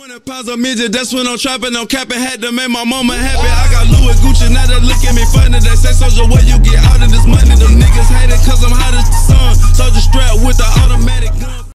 20 pounds of midget, that's when I'm trapping, I'm capping, had to make my mama happy. I got Louis Gucci, now they look at me funny. They say, Soldier, where you get out of this money? Them niggas hate it, cause I'm hot as the sun. Soldier strapped with the